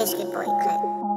Basketball clip.